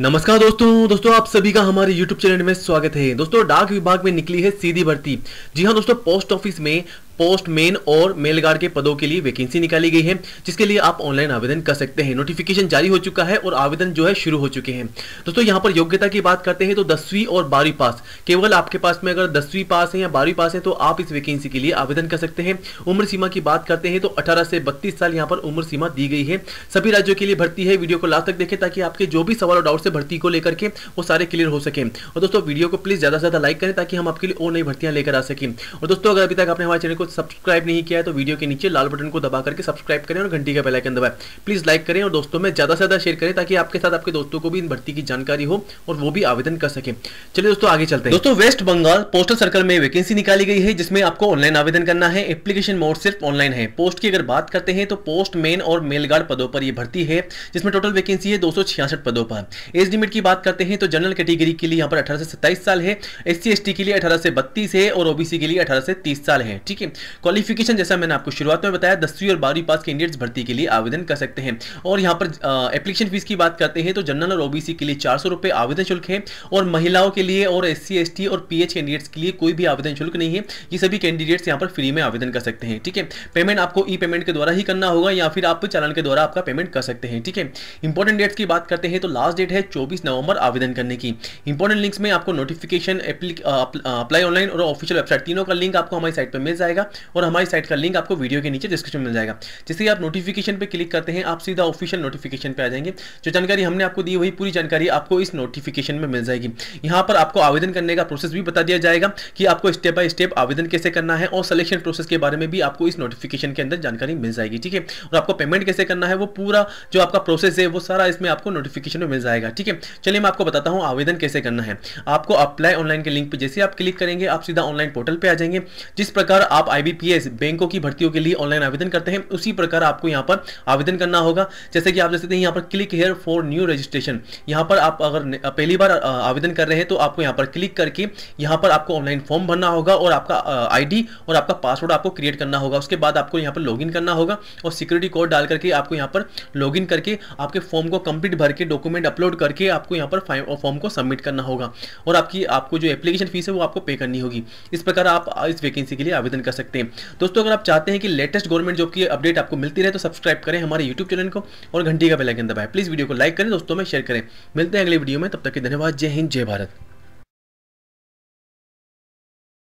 नमस्कार दोस्तों दोस्तों आप सभी का हमारे YouTube चैनल में स्वागत है। दोस्तों, डाक विभाग में निकली है सीधी भर्ती। जी हाँ दोस्तों, पोस्ट ऑफ़िस में पोस्ट मेन और मेलगार्ड के पदों के लिए वैकेंसी निकाली गई है, जिसके लिए आप ऑनलाइन आवेदन कर सकते हैं। नोटिफिकेशन जारी हो चुका है और आवेदन जो है शुरू हो चुके हैं। दोस्तों, यहाँ पर योग्यता की बात करते हैं तो दसवीं और बारहवीं पास। केवल आपके पास में अगर दसवीं पास है या बारहवीं पास है तो आप इस वैकेंसी के लिए आवेदन कर सकते हैं। उम्र सीमा की बात करते हैं तो अठारह से बत्तीस साल यहाँ पर उम्र सीमा दी गई है। सभी राज्यों के लिए भर्ती है। वीडियो को लास्ट तक देखें ताकि आपके जो भी सवाल और डाउट से भर्ती को लेकर के वो सारे क्लियर हो सके। और दोस्तों, वीडियो को प्लीज़ ज़्यादा से ज़्यादा लाइक करें ताकि हम आपके लिए और नई भर्तियाँ लेकर आ सकें। और दोस्तों, अगर अभी तक आपने हमारे चैनल को सब्सक्राइब नहीं किया है तो वीडियो के नीचे लाल बटन को दबा करके सब्सक्राइब करें और घंटी का बेलाइकन दबाएँ। प्लीज़ लाइक करें और दोस्तों में ज़्यादा से ज़्यादा शेयर करें ताकि आपके साथ आपके दोस्तों को भी इन भर्ती की जानकारी हो और वो भी आवेदन कर सके। चलिए दोस्तों, आगे चलते हैं। दोस्तों वेस्ट बंगाल पोस्टल सर्कल में वैकेंसी निकाली गई है, जिसमें आपको ऑनलाइन आवेदन करना है। एप्लीकेशन मोड सिर्फ़ ऑनलाइन है। पोस्ट की अगर बात करते हैं तो पोस्ट मेन और मेलगार्ड पदों पर यह भर्ती है, जिसमें टोटल वैकेंसी है दो पदों पर। एज लिमिट की बात करते हैं तो जनरल कैटेगरी के लिए यहाँ पर अठारह से सत्ताईस साल है। एस सी के लिए अठारह से बत्तीस है और ओबीसी के लिए अठारह से तीस साल है। ठीक है? क्वालिफिकेशन जैसा मैंने आपको शुरुआत में बताया, दसवीं और बारहवीं पास कैंडिडेट्स भर्ती के लिए आवेदन कर सकते हैं। और यहाँ पर एप्लीकेशन फ़ीस की बात करते हैं तो जनरल और ओबीसी के लिए चार सौ आवेदन शुल्क है। और महिलाओं के लिए और एस सी और पीएच कैंडिडेट्स के लिए कोई भी आवेदन शुल्क नहीं है। ये सभी कैंडिडेट्स यहाँ पर फ्री में आवेदन कर सकते हैं, ठीक है? पेमेंट आपको ई पेमेंट के द्वारा ही करना होगा, या फिर आप चालान के द्वारा आपका पेमेंट कर सकते हैं, ठीक है? इंपॉर्टेंट डेट्स की बात करते हैं तो लास्ट डेट है चौबीस नवंबर आवेदन करने की। इंपॉर्टेंट लिंक्स में आपको नोटिफिकेशन अप्लाई ऑनलाइन और ऑफिशियल वेबसाइट तीनों का लिंक आपको हमारी साइट पर मिल जाएगा। और हमारी साइट का लिंक आपको वीडियो के नीचे डिस्क्रिप्शन मिल जाएगा। जैसे आप नोटिफिकेशन पे क्लिक करते हैं, आप सीधा ऑफिशियल नोटिफिकेशन पे आ जाएँगे। जो जानकारी हमने आपको दी, वही पूरी जानकारी आपको इस नोटिफिकेशन में मिल जाएगी। यहाँ पर आपको आवेदन करने का प्रोसेस भी बता दिया जाएगा कि आपको स्टेप बाय स्टेप आवेदन कैसे करना है और सिलेक्शन प्रोसेस के बारे में भी आपको इस नोटिफिकेशन के अंदर जानकारी मिल जाएगी, ठीक है? और आपको पेमेंट कैसे करना है, वो पूरा जो आपका प्रोसेस है, वो सारा इसमें आपको नोटिफिकेशन में मिल जाएगा, ठीक है? चलिए मैं आपको बताता हूँ आवेदन कैसे करना है। आपको अप्लाई ऑनलाइन के लिंक पर जैसे आप क्लिक करेंगे, आप सीधा ऑनलाइन पोर्टल पर आ जाएँगे। जिस प्रकार आप आईबीपीएस बैंकों की भर्तियों के लिए ऑनलाइन आवेदन करते हैं। उसी प्रकार आपको यहाँ पर आवेदन करना होगा। जैसे कि आप देख सकते हैं, यहाँ पर click here for new registration यहाँ पर आप अगर पहली बार आवेदन कर रहे हैं तो आपको यहाँ पर क्लिक करके यहाँ पर आपको ऑनलाइन फॉर्म भरना होगा और आपका आईडी और आपका पासवर्ड आपको क्रिएट करना होगा। उसके बाद आपको यहाँ पर लॉगिन करना होगा और सिक्योरिटी कोड डाल करके आपको यहाँ पर लॉगिन करके आपके फॉर्म को कंप्लीट भर के डॉक्यूमेंट अपलोड करके आपको यहाँ पर फॉर्म को सबमिट करना होगा। और आपकी, आपको जो एप्लीकेशन फ़ीस है, वो आपको पे करनी होगी। इस प्रकार आप इस वैकेंसी के लिए आवेदन कर सकते हैं। दोस्तों, अगर आप चाहते हैं कि लेटेस्ट गवर्नमेंट जॉब की अपडेट आपको मिलती रहे तो सब्सक्राइब करें हमारे यूट्यूब चैनल को और घंटी का बेलाइकन दबाएँ। प्लीज़ वीडियो को लाइक करें, दोस्तों में शेयर करें। मिलते हैं अगले वीडियो में, तब तक के धन्यवाद। जय हिंद, जय भारत।